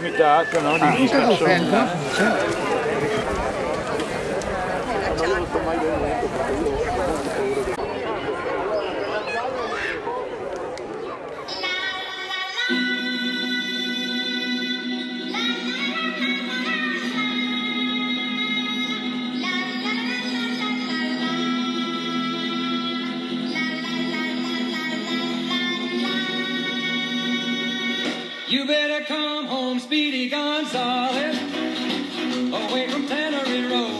limitato no? di persone. You better come home, Speedy Gonzales, away from Tannery Road.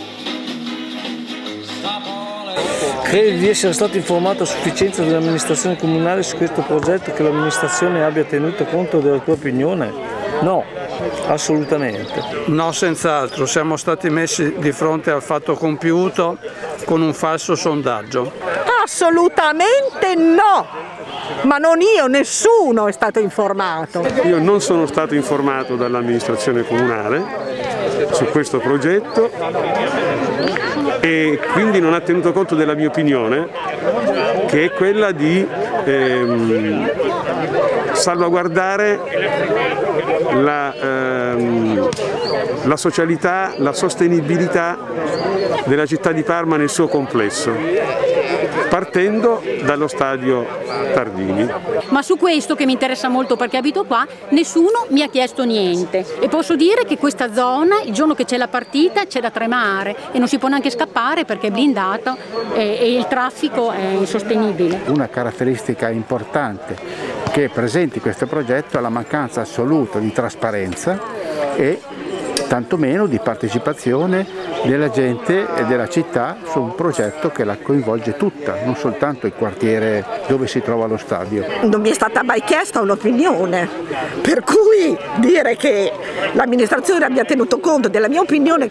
Stop all that. Credi di essere stato informato a sufficienza dall'amministrazione comunale su questo progetto che l'amministrazione abbia tenuto conto della tua opinione? No, assolutamente. No, senz'altro, siamo stati messi di fronte al fatto compiuto con un falso sondaggio. Assolutamente no! Ma non io, nessuno è stato informato. Io non sono stato informato dall'amministrazione comunale su questo progetto e quindi non ha tenuto conto della mia opinione che è quella di ehm, salvaguardare la, ehm, la socialità, la sostenibilità della città di Parma nel suo complesso, partendo dallo stadio Tardini. Ma su questo che mi interessa molto perché abito qua, nessuno mi ha chiesto niente. E posso dire che questa zona, il giorno che c'è la partita, c'è da tremare e non si può neanche scappare perché è blindato e, e il traffico è insostenibile. Una caratteristica importante che presenti questo progetto è la mancanza assoluta di trasparenza e tantomeno di partecipazione della gente e della città su un progetto che la coinvolge tutta, non soltanto il quartiere dove si trova lo stadio. Non mi è stata mai chiesta un'opinione, per cui dire che l'amministrazione abbia tenuto conto della mia opinione,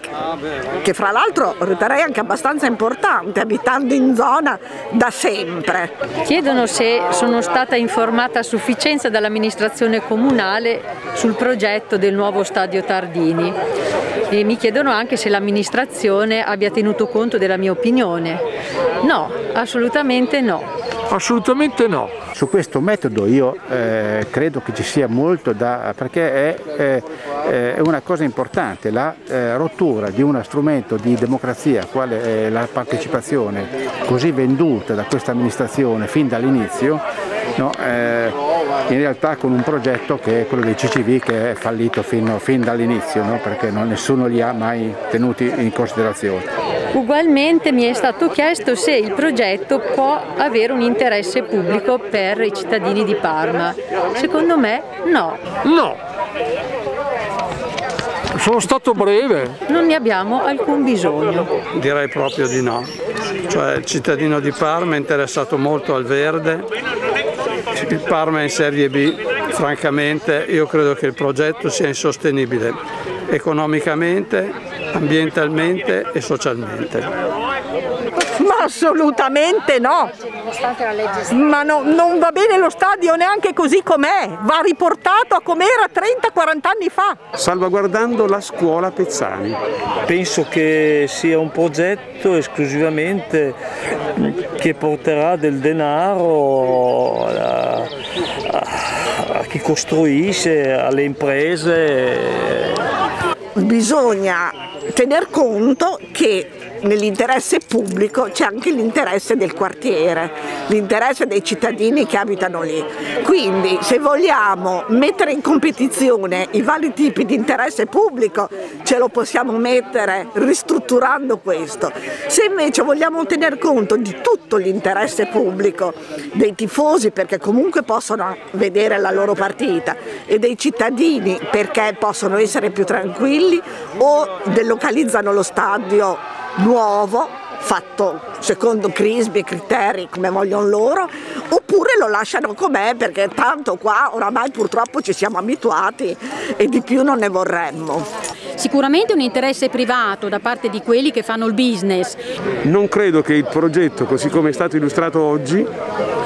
che fra l'altro riterrei anche abbastanza importante, abitando in zona da sempre. Chiedono se sono stata informata a sufficienza dall'amministrazione comunale sul progetto del nuovo stadio Tardini e mi chiedono anche se l'amministrazione abbia tenuto conto della mia opinione. No, assolutamente no. Assolutamente no. Su questo metodo io eh, credo che ci sia molto da, perché è, è, è una cosa importante, la eh, rottura di uno strumento di democrazia quale è la partecipazione così venduta da questa amministrazione fin dall'inizio, no, eh, in realtà con un progetto che è quello dei CCV che è fallito fin, fin dall'inizio, no, perché non, nessuno li ha mai tenuti in considerazione. Ugualmente mi è stato chiesto se il progetto può avere un interesse pubblico per i cittadini di Parma. Secondo me no. No. Sono stato breve. Non ne abbiamo alcun bisogno. Direi proprio di no. Cioè il cittadino di Parma è interessato molto al verde, il Parma in Serie B, francamente io credo che il progetto sia insostenibile economicamente, ambientalmente e socialmente. Ma assolutamente no! Ma no, non va bene lo stadio neanche così com'è, va riportato a com'era 30-40 anni fa. Salvaguardando la scuola Pezzani. Penso che sia un progetto esclusivamente che porterà del denaro a, a, a chi costruisce, alle imprese. Bisogna tener conto che nell'interesse pubblico c'è anche l'interesse del quartiere, l'interesse dei cittadini che abitano lì. Quindi se vogliamo mettere in competizione i vari tipi di interesse pubblico ce lo possiamo mettere ristrutturando questo. Se invece vogliamo tener conto di tutto l'interesse pubblico, dei tifosi perché comunque possono vedere la loro partita e dei cittadini perché possono essere più tranquilli o delocalizzano lo stadio nuovo fatto secondo crismi e criteri come vogliono loro oppure lo lasciano com'è perché tanto qua oramai purtroppo ci siamo abituati e di più non ne vorremmo. Sicuramente un interesse privato da parte di quelli che fanno il business. Non credo che il progetto così come è stato illustrato oggi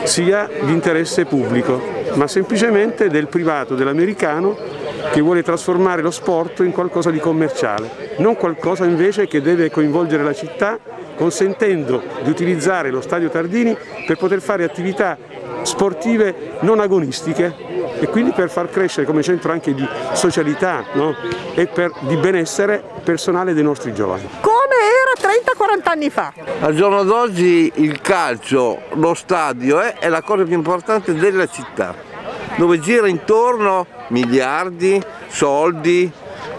sia di interesse pubblico, ma semplicemente del privato, dell'americano che vuole trasformare lo sport in qualcosa di commerciale, non qualcosa invece che deve coinvolgere la città consentendo di utilizzare lo stadio Tardini per poter fare attività sportive non agonistiche e quindi per far crescere come centro anche di socialità no? e per, di benessere personale dei nostri giovani. Come era 30-40 anni fa. Al giorno d'oggi il calcio, lo stadio è, è la cosa più importante della città, dove gira intorno miliardi, soldi,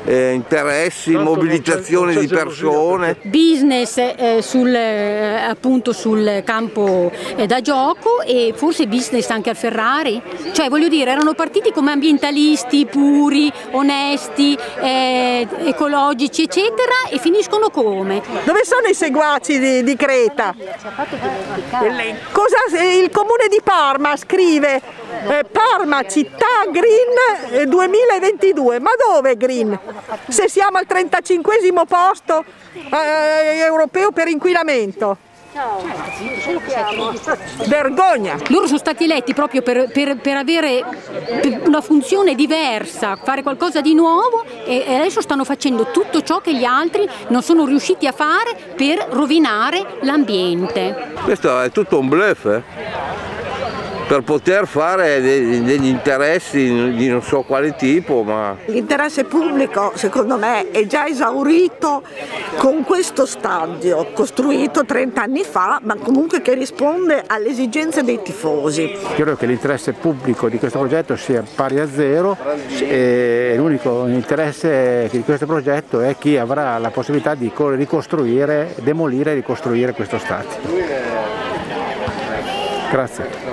eh, interessi, mobilitazione di persone. Business eh, sul, eh, appunto sul campo eh, da gioco e forse business anche al Ferrari. Cioè voglio dire, erano partiti come ambientalisti puri, onesti, eh, ecologici eccetera e finiscono come? Dove sono i seguaci di, di Creta? Cosa, il comune di Parma scrive eh, Parma città green 2022, ma dove green? Se siamo al 35 posto eh, europeo per inquinamento. Vergogna! Loro sono stati eletti proprio per, per, per avere una funzione diversa, fare qualcosa di nuovo e adesso stanno facendo tutto ciò che gli altri non sono riusciti a fare per rovinare l'ambiente. Questo è tutto un bluff. Eh? Per poter fare degli interessi di non so quale tipo. Ma... L'interesse pubblico secondo me è già esaurito con questo stadio costruito 30 anni fa ma comunque che risponde alle esigenze dei tifosi. Credo che l'interesse pubblico di questo progetto sia pari a zero e l'unico interesse di questo progetto è chi avrà la possibilità di ricostruire, demolire e ricostruire questo stadio. Grazie.